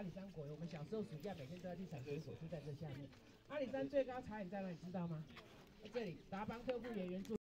阿里山果园。我们小时候暑假每天都要去采水果，就在这下面。阿里山最高茶园在哪里？知道吗？在这里，达邦特富园援住。